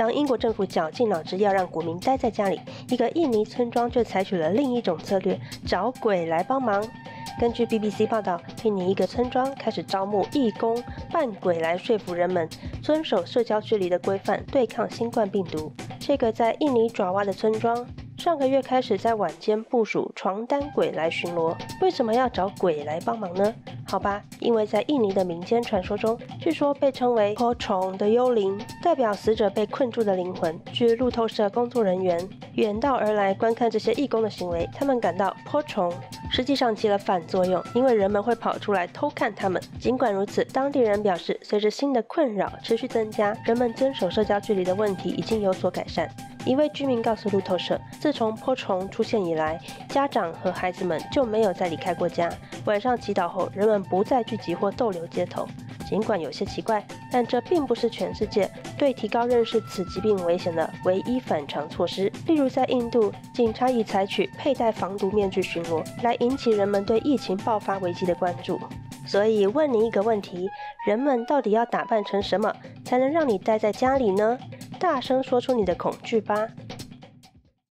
当英国政府绞尽脑汁要让国民待在家里，一个印尼村庄就采取了另一种策略，找鬼来帮忙。根据 BBC 报道，印尼一个村庄开始招募义工扮鬼来说服人们遵守社交距离的规范，对抗新冠病毒。这个在印尼爪哇的村庄。上个月开始在晚间部署床单鬼来巡逻，为什么要找鬼来帮忙呢？好吧，因为在印尼的民间传说中，据说被称为泼虫的幽灵代表死者被困住的灵魂。据路透社工作人员远道而来观看这些义工的行为，他们感到泼虫实际上起了反作用，因为人们会跑出来偷看他们。尽管如此，当地人表示，随着新的困扰持续增加，人们遵守社交距离的问题已经有所改善。一位居民告诉路透社，自从坡虫出现以来，家长和孩子们就没有再离开过家。晚上祈祷后，人们不再聚集或逗留街头。尽管有些奇怪，但这并不是全世界对提高认识此疾病危险的唯一反常措施。例如，在印度，警察已采取佩戴防毒面具巡逻，来引起人们对疫情爆发危机的关注。所以，问你一个问题：人们到底要打扮成什么，才能让你待在家里呢？大声说出你的恐惧吧。